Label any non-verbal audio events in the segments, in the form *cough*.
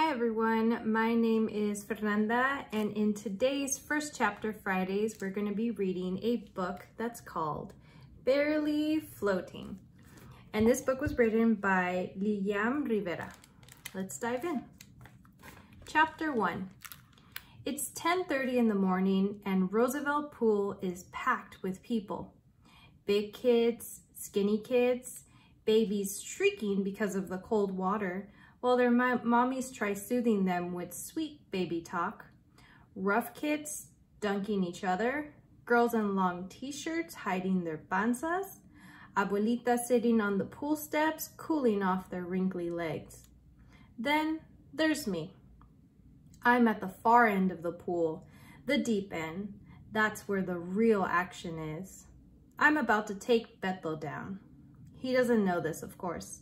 Hi everyone, my name is Fernanda and in today's First Chapter Fridays, we're going to be reading a book that's called Barely Floating. And this book was written by Lilliam Rivera. Let's dive in. Chapter 1. It's 10.30 in the morning and Roosevelt Pool is packed with people. Big kids, skinny kids, babies shrieking because of the cold water, while their mommies try soothing them with sweet baby talk. Rough kids dunking each other, girls in long t-shirts hiding their panzas, abuelita sitting on the pool steps, cooling off their wrinkly legs. Then there's me. I'm at the far end of the pool, the deep end. That's where the real action is. I'm about to take Beto down. He doesn't know this, of course.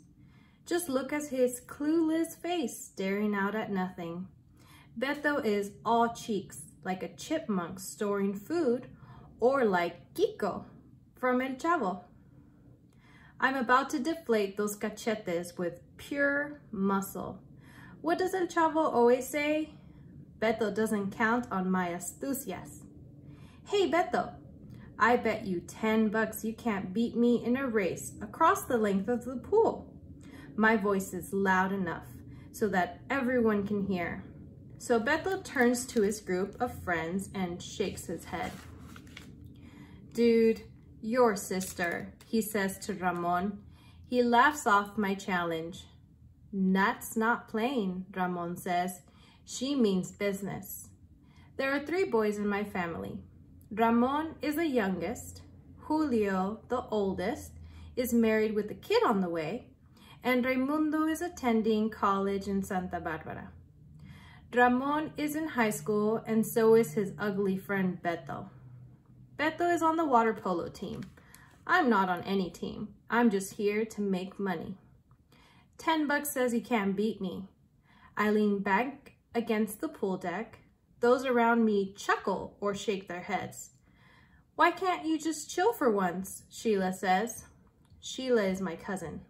Just look at his clueless face staring out at nothing. Beto is all cheeks, like a chipmunk storing food, or like Kiko from El Chavo. I'm about to deflate those cachetes with pure muscle. What does El Chavo always say? Beto doesn't count on my astucias. Hey, Beto, I bet you 10 bucks you can't beat me in a race across the length of the pool. My voice is loud enough so that everyone can hear. So Beto turns to his group of friends and shakes his head. Dude, your sister, he says to Ramon. He laughs off my challenge. That's not playing, Ramon says. She means business. There are three boys in my family. Ramon is the youngest, Julio, the oldest, is married with a kid on the way, and Raimundo is attending college in Santa Barbara. Ramon is in high school and so is his ugly friend Beto. Beto is on the water polo team. I'm not on any team. I'm just here to make money. Ten bucks says he can't beat me. I lean back against the pool deck, those around me chuckle or shake their heads. Why can't you just chill for once? Sheila says. Sheila is my cousin.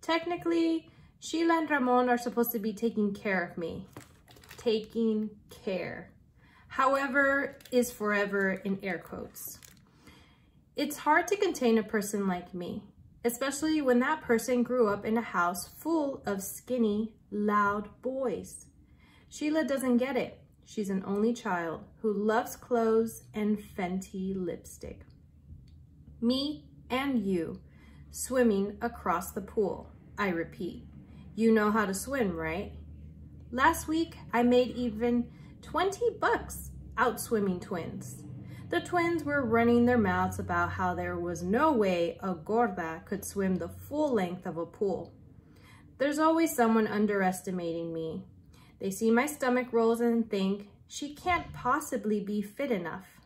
Technically, Sheila and Ramon are supposed to be taking care of me. Taking care. However, is forever in air quotes. It's hard to contain a person like me, especially when that person grew up in a house full of skinny, loud boys. Sheila doesn't get it. She's an only child who loves clothes and Fenty lipstick. Me and you swimming across the pool. I repeat, you know how to swim, right? Last week, I made even 20 bucks out swimming twins. The twins were running their mouths about how there was no way a gorda could swim the full length of a pool. There's always someone underestimating me, they see my stomach rolls and think, she can't possibly be fit enough.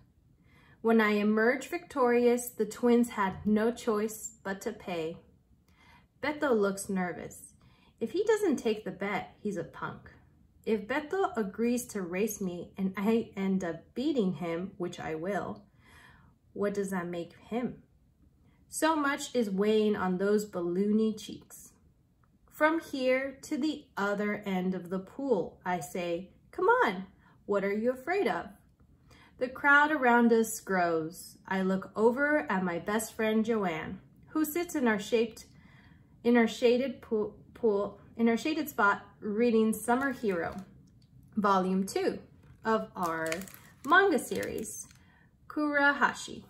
When I emerged victorious, the twins had no choice but to pay. Beto looks nervous. If he doesn't take the bet, he's a punk. If Beto agrees to race me and I end up beating him, which I will, what does that make him? So much is weighing on those balloony cheeks. From here to the other end of the pool, I say, come on, what are you afraid of? The crowd around us grows. I look over at my best friend Joanne, who sits in our shaped, in our shaded pool, pool in our shaded spot reading Summer Hero, volume two of our manga series, Kurahashi.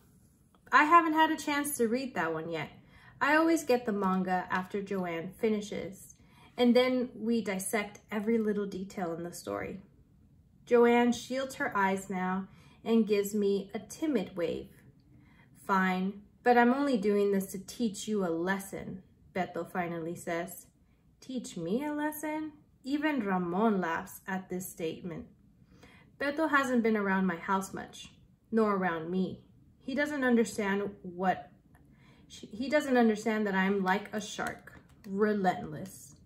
I haven't had a chance to read that one yet, I always get the manga after Joanne finishes, and then we dissect every little detail in the story. Joanne shields her eyes now and gives me a timid wave. Fine, but I'm only doing this to teach you a lesson, Beto finally says. Teach me a lesson? Even Ramon laughs at this statement. Beto hasn't been around my house much, nor around me. He doesn't understand what he doesn't understand that I'm like a shark, relentless.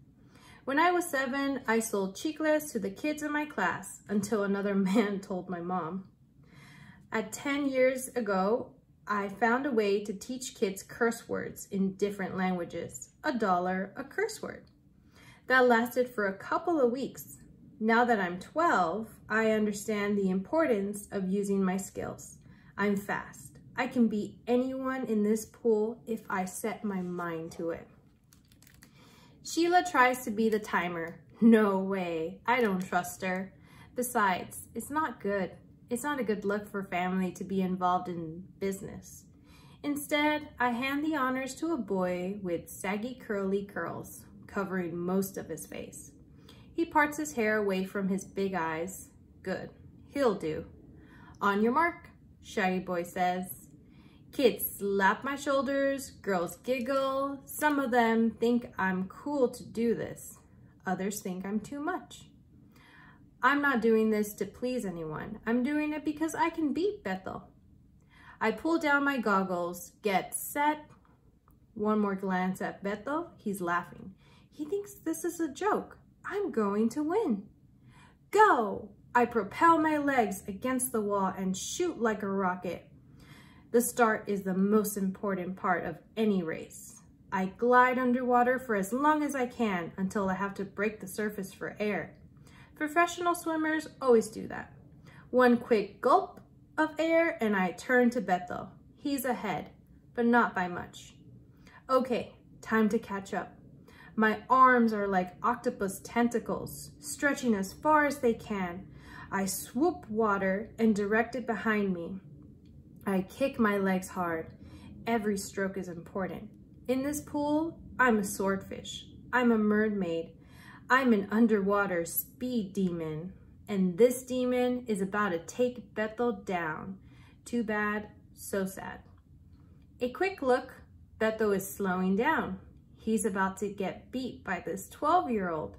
When I was seven, I sold chicles to the kids in my class until another *laughs* man told my mom. At 10 years ago, I found a way to teach kids curse words in different languages, a dollar a curse word. That lasted for a couple of weeks. Now that I'm 12, I understand the importance of using my skills. I'm fast. I can beat anyone in this pool if I set my mind to it. Sheila tries to be the timer. No way, I don't trust her. Besides, it's not good. It's not a good look for family to be involved in business. Instead, I hand the honors to a boy with saggy curly curls, covering most of his face. He parts his hair away from his big eyes. Good, he'll do. On your mark, Shaggy Boy says. Kids slap my shoulders, girls giggle. Some of them think I'm cool to do this. Others think I'm too much. I'm not doing this to please anyone. I'm doing it because I can beat Beto. I pull down my goggles, get set. One more glance at Beto. He's laughing. He thinks this is a joke. I'm going to win. Go! I propel my legs against the wall and shoot like a rocket. The start is the most important part of any race. I glide underwater for as long as I can until I have to break the surface for air. Professional swimmers always do that. One quick gulp of air and I turn to Beto. He's ahead, but not by much. Okay, time to catch up. My arms are like octopus tentacles, stretching as far as they can. I swoop water and direct it behind me. I kick my legs hard. Every stroke is important. In this pool, I'm a swordfish. I'm a mermaid. I'm an underwater speed demon, and this demon is about to take Beto down. Too bad, so sad. A quick look, Beto is slowing down. He's about to get beat by this 12-year-old.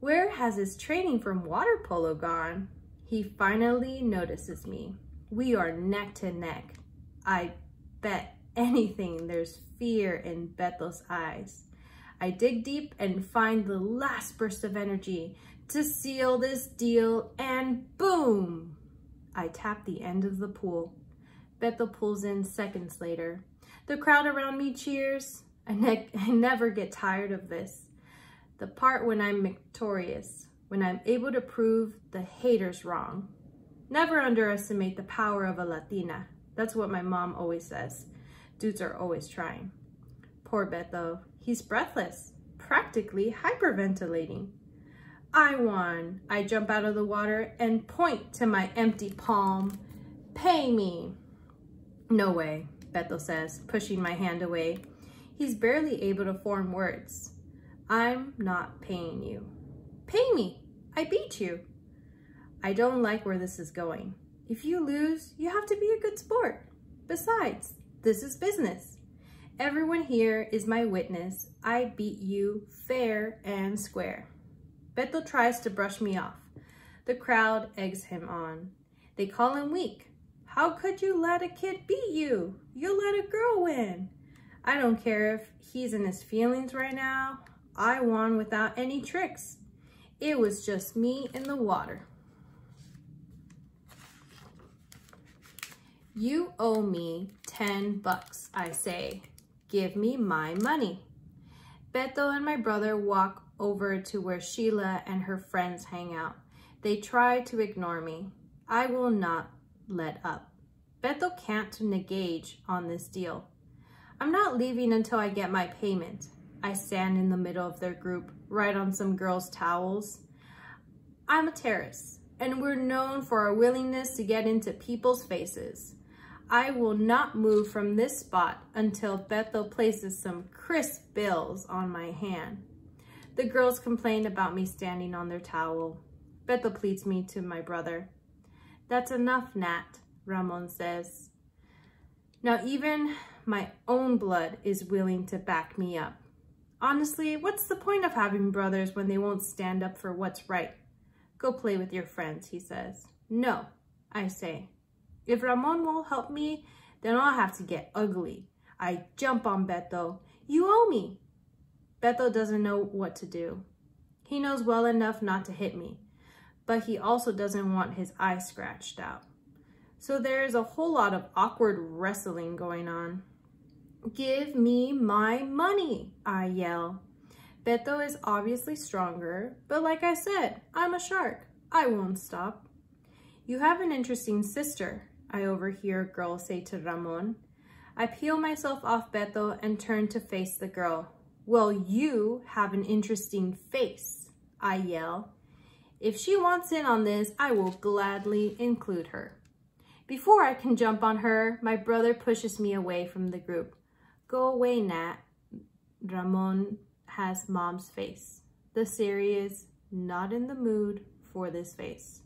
Where has his training from water polo gone? He finally notices me. We are neck to neck. I bet *laughs* anything there's fear in Beto's eyes. I dig deep and find the last burst of energy to seal this deal and boom! I tap the end of the pool. Beto pulls in seconds later. The crowd around me cheers. I, ne *laughs* I never get tired of this. The part when I'm victorious, when I'm able to prove the haters wrong. Never underestimate the power of a Latina. That's what my mom always says. Dudes are always trying. Poor Beto. He's breathless, practically hyperventilating. I won. I jump out of the water and point to my empty palm. Pay me. No way, Beto says, pushing my hand away. He's barely able to form words. I'm not paying you. Pay me. I beat you. I don't like where this is going. If you lose, you have to be a good sport. Besides, this is business. Everyone here is my witness. I beat you fair and square. Beto tries to brush me off. The crowd eggs him on. They call him weak. How could you let a kid beat you? You let a girl win. I don't care if he's in his feelings right now. I won without any tricks. It was just me in the water. You owe me 10 bucks, I say. Give me my money. Beto and my brother walk over to where Sheila and her friends hang out. They try to ignore me. I will not let up. Beto can't negate on this deal. I'm not leaving until I get my payment. I stand in the middle of their group, right on some girls' towels. I'm a terrorist, and we're known for our willingness to get into people's faces. I will not move from this spot until Beto places some crisp bills on my hand. The girls complain about me standing on their towel. Beto pleads me to my brother. That's enough, Nat, Ramon says. Now even my own blood is willing to back me up. Honestly, what's the point of having brothers when they won't stand up for what's right? Go play with your friends, he says. No, I say. If Ramon won't help me, then I'll have to get ugly. I jump on Beto. You owe me. Beto doesn't know what to do. He knows well enough not to hit me, but he also doesn't want his eye scratched out. So there's a whole lot of awkward wrestling going on. Give me my money, I yell. Beto is obviously stronger, but like I said, I'm a shark. I won't stop. You have an interesting sister, I overhear a girl say to Ramon. I peel myself off Beto and turn to face the girl. Well, you have an interesting face, I yell. If she wants in on this, I will gladly include her. Before I can jump on her, my brother pushes me away from the group. Go away, Nat. Ramon has mom's face. The serious, not in the mood for this face.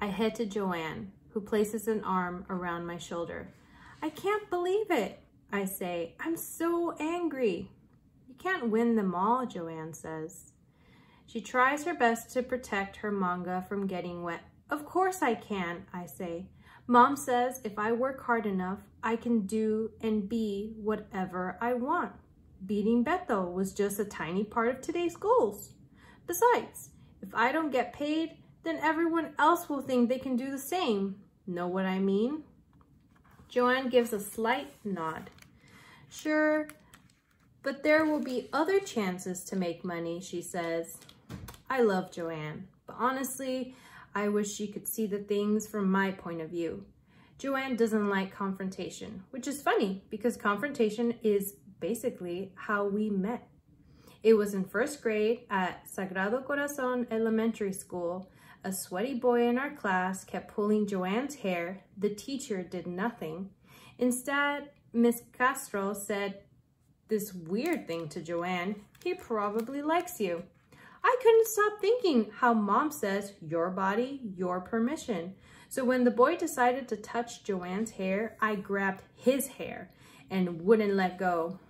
I head to Joanne, who places an arm around my shoulder. I can't believe it, I say. I'm so angry. You can't win them all, Joanne says. She tries her best to protect her manga from getting wet. Of course I can, I say. Mom says if I work hard enough, I can do and be whatever I want. Beating Beto was just a tiny part of today's goals. Besides, if I don't get paid, then everyone else will think they can do the same. Know what I mean? Joanne gives a slight nod. Sure, but there will be other chances to make money, she says. I love Joanne, but honestly, I wish she could see the things from my point of view. Joanne doesn't like confrontation, which is funny because confrontation is basically how we met. It was in first grade at Sagrado Corazon Elementary School. A sweaty boy in our class kept pulling Joanne's hair. The teacher did nothing. Instead, Miss Castro said this weird thing to Joanne. He probably likes you. I couldn't stop thinking how mom says, your body, your permission. So when the boy decided to touch Joanne's hair, I grabbed his hair and wouldn't let go.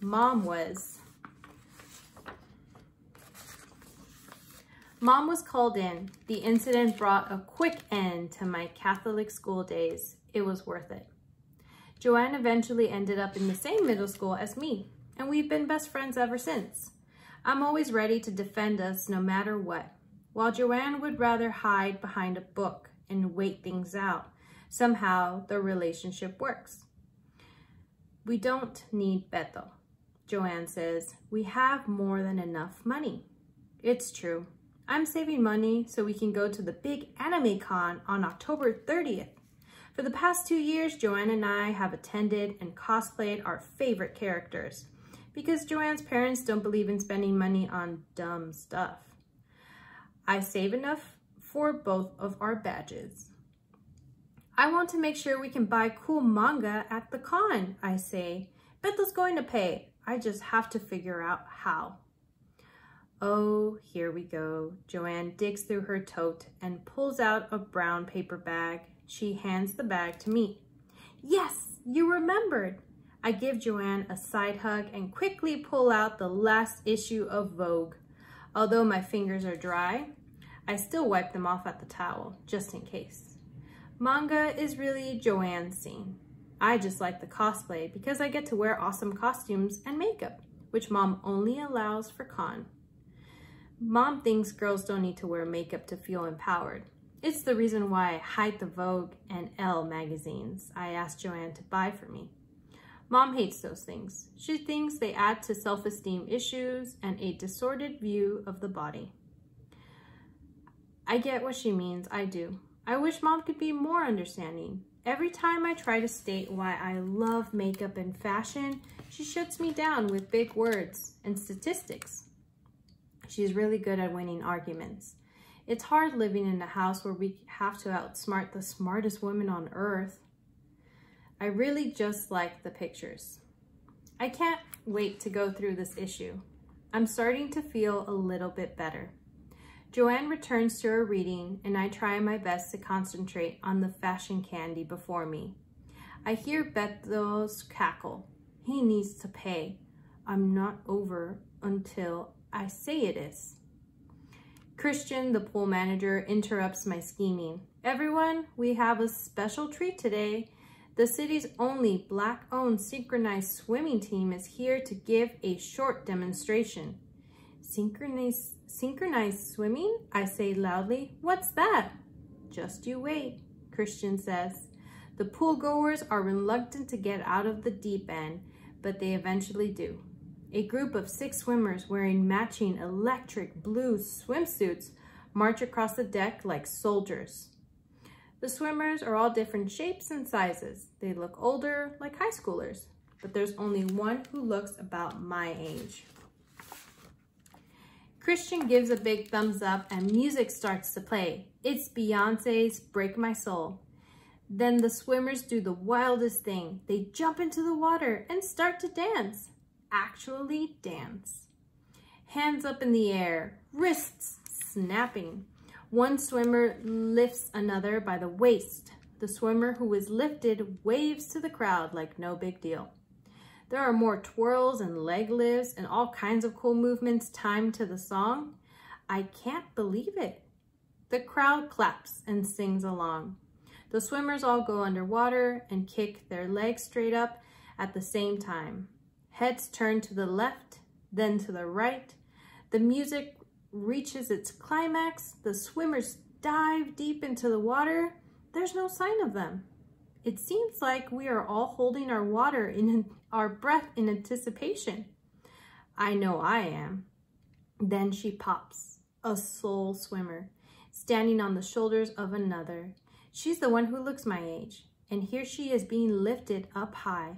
Mom was. Mom was called in. The incident brought a quick end to my Catholic school days. It was worth it. Joanne eventually ended up in the same middle school as me, and we've been best friends ever since. I'm always ready to defend us no matter what. While Joanne would rather hide behind a book and wait things out, somehow the relationship works. We don't need Beto. Joanne says, we have more than enough money. It's true. I'm saving money so we can go to the big anime con on October 30th. For the past two years, Joanne and I have attended and cosplayed our favorite characters because Joanne's parents don't believe in spending money on dumb stuff. I save enough for both of our badges. I want to make sure we can buy cool manga at the con, I say. Beto's going to pay. I just have to figure out how. Oh, here we go. Joanne digs through her tote and pulls out a brown paper bag. She hands the bag to me. Yes, you remembered. I give Joanne a side hug and quickly pull out the last issue of Vogue. Although my fingers are dry, I still wipe them off at the towel, just in case. Manga is really Joanne's scene. I just like the cosplay because I get to wear awesome costumes and makeup, which mom only allows for con. Mom thinks girls don't need to wear makeup to feel empowered. It's the reason why I hide the Vogue and Elle magazines I asked Joanne to buy for me. Mom hates those things. She thinks they add to self-esteem issues and a distorted view of the body. I get what she means, I do. I wish mom could be more understanding. Every time I try to state why I love makeup and fashion, she shuts me down with big words and statistics. She's really good at winning arguments. It's hard living in a house where we have to outsmart the smartest woman on earth. I really just like the pictures. I can't wait to go through this issue. I'm starting to feel a little bit better. Joanne returns to her reading and I try my best to concentrate on the fashion candy before me. I hear Beto's cackle. He needs to pay. I'm not over until I say it is. Christian, the pool manager, interrupts my scheming. Everyone, we have a special treat today. The city's only black-owned synchronized swimming team is here to give a short demonstration. Synchronized, synchronized swimming? I say loudly. What's that? Just you wait, Christian says. The pool goers are reluctant to get out of the deep end, but they eventually do. A group of six swimmers wearing matching electric blue swimsuits march across the deck like soldiers. The swimmers are all different shapes and sizes. They look older, like high schoolers, but there's only one who looks about my age. Christian gives a big thumbs up and music starts to play. It's Beyonce's Break My Soul. Then the swimmers do the wildest thing. They jump into the water and start to dance. Actually dance. Hands up in the air, wrists snapping. One swimmer lifts another by the waist. The swimmer who is lifted waves to the crowd like no big deal. There are more twirls and leg lifts and all kinds of cool movements timed to the song. I can't believe it. The crowd claps and sings along. The swimmers all go underwater and kick their legs straight up at the same time. Heads turn to the left, then to the right. The music reaches its climax. The swimmers dive deep into the water. There's no sign of them. It seems like we are all holding our water in our breath in anticipation. I know I am. Then she pops, a soul swimmer, standing on the shoulders of another. She's the one who looks my age, and here she is being lifted up high.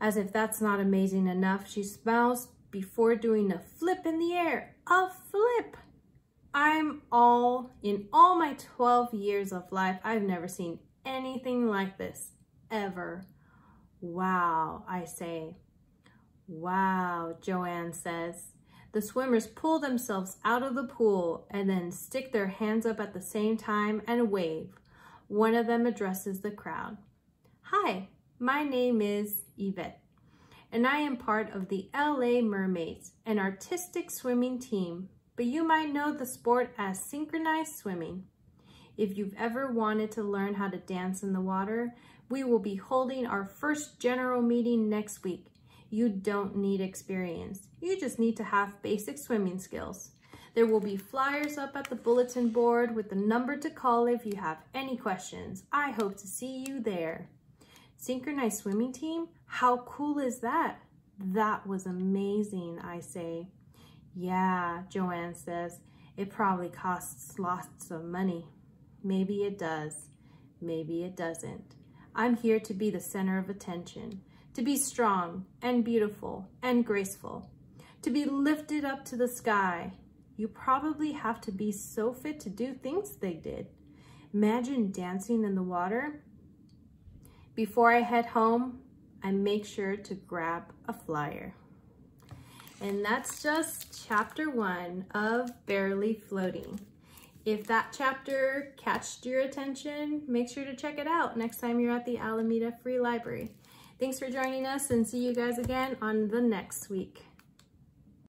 As if that's not amazing enough, she smiles before doing a flip in the air. A flip! I'm all, in all my 12 years of life, I've never seen anything like this, ever. Wow, I say. Wow, Joanne says. The swimmers pull themselves out of the pool and then stick their hands up at the same time and wave. One of them addresses the crowd. Hi, my name is Yvette, and I am part of the LA Mermaids, an artistic swimming team, but you might know the sport as synchronized swimming. If you've ever wanted to learn how to dance in the water, we will be holding our first general meeting next week. You don't need experience. You just need to have basic swimming skills. There will be flyers up at the bulletin board with the number to call if you have any questions. I hope to see you there. Synchronized swimming team? How cool is that? That was amazing, I say. Yeah, Joanne says, it probably costs lots of money. Maybe it does. Maybe it doesn't. I'm here to be the center of attention, to be strong and beautiful and graceful, to be lifted up to the sky. You probably have to be so fit to do things they did. Imagine dancing in the water. Before I head home, I make sure to grab a flyer. And that's just chapter one of Barely Floating. If that chapter catched your attention, make sure to check it out next time you're at the Alameda Free Library. Thanks for joining us and see you guys again on the next week.